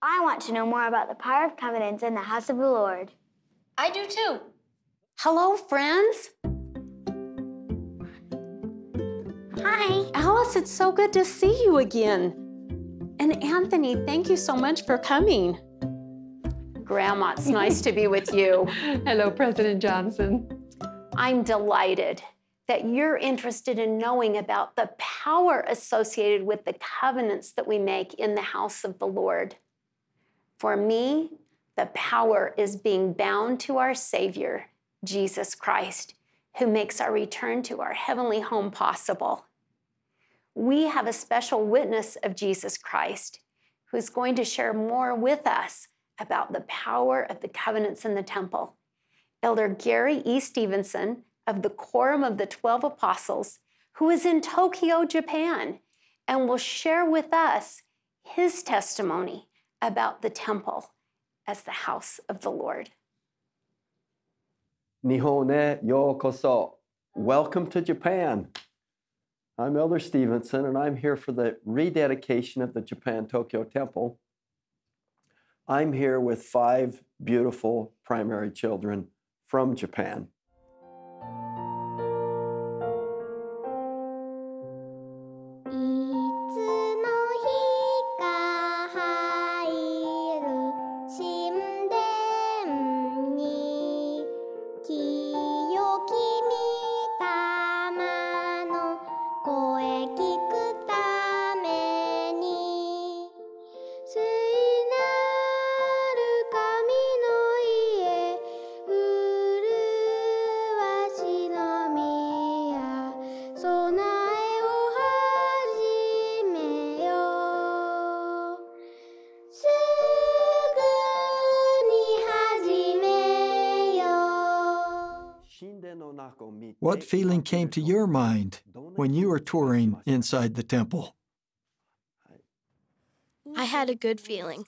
I want to know more about the power of covenants in the house of the Lord. I do too. Hello, friends. Hi. Alice, it's so good to see you again. And Anthony, thank you so much for coming. Grandma, it's nice to be with you. Hello, President Johnson. I'm delighted that you're interested in knowing about the power associated with the covenants that we make in the house of the Lord. For me, the power is being bound to our Savior, Jesus Christ, who makes our return to our heavenly home possible. We have a special witness of Jesus Christ who's going to share more with us about the power of the covenants in the temple. Elder Gary E. Stevenson of the Quorum of the Twelve Apostles, who is in Tokyo, Japan, and will share with us his testimony about the temple as the house of the Lord. Nihone yokoso. Welcome to Japan. I'm Elder Stevenson, and I'm here for the rededication of the Japan Tokyo Temple. I'm here with five beautiful primary children from Japan. What feeling came to your mind when you were touring inside the temple? I had a good feeling.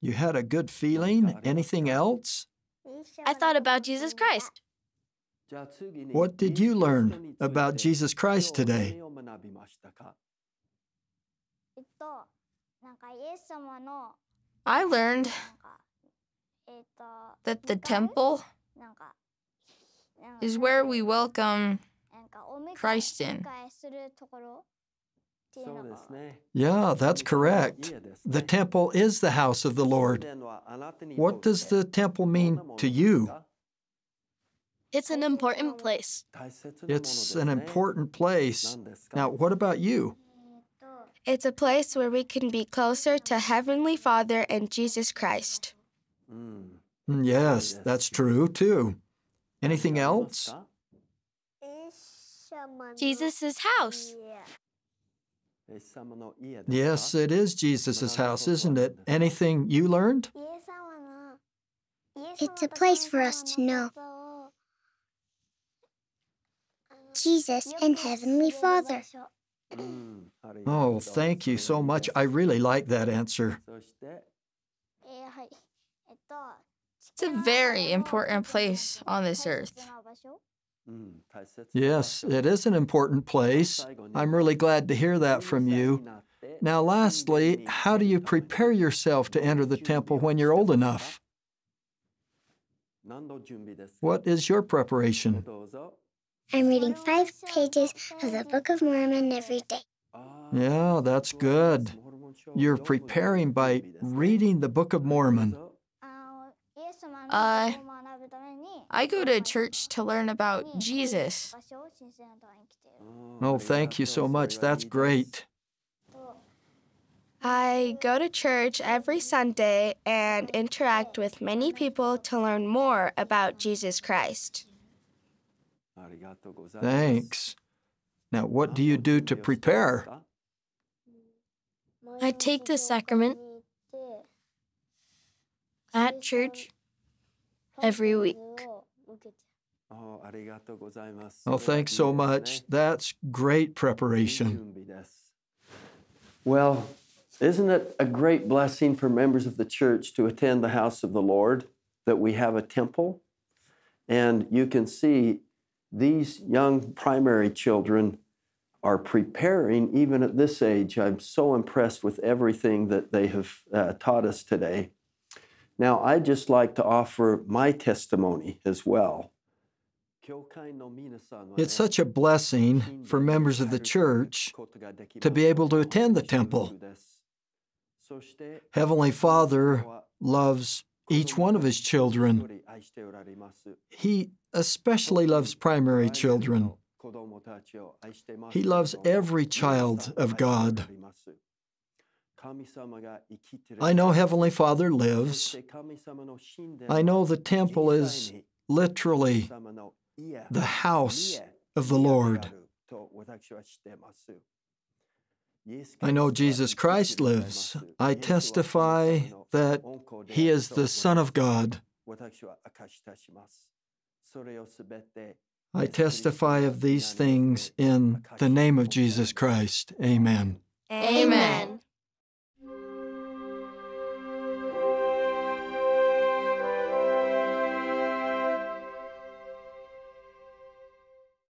You had a good feeling? Anything else? I thought about Jesus Christ. What did you learn about Jesus Christ today? I learned that the temple is where we welcome Christ in. Yeah, that's correct. The temple is the house of the Lord. What does the temple mean to you? It's an important place. It's an important place. Now, what about you? It's a place where we can be closer to Heavenly Father and Jesus Christ. Mm, yes, that's true too. Anything else? Jesus' house. Yes, it is Jesus' house, isn't it? Anything you learned? It's a place for us to know Jesus and Heavenly Father. Oh, thank you so much. I really like that answer. It's a very important place on this earth. Yes, it is an important place. I'm really glad to hear that from you. Now, lastly, how do you prepare yourself to enter the temple when you're old enough? What is your preparation? I'm reading five pages of the Book of Mormon every day. Yeah, that's good. You're preparing by reading the Book of Mormon. Uh, I go to church to learn about Jesus. Oh, thank you so much. That's great. I go to church every Sunday and interact with many people to learn more about Jesus Christ. Thanks. Now, what do you do to prepare? I take the sacrament at church every week. Oh, thanks so much. That's great preparation. Well, isn't it a great blessing for members of the church to attend the house of the Lord that we have a temple? And you can see these young primary children are preparing, even at this age. I'm so impressed with everything that they have uh, taught us today. Now, I'd just like to offer my testimony as well. It's such a blessing for members of the church to be able to attend the temple. Heavenly Father loves each one of his children. He especially loves primary children. He loves every child of God. I know Heavenly Father lives. I know the temple is literally the house of the Lord. I know Jesus Christ lives. I testify that He is the Son of God. I testify of these things in the name of Jesus Christ. Amen. Amen.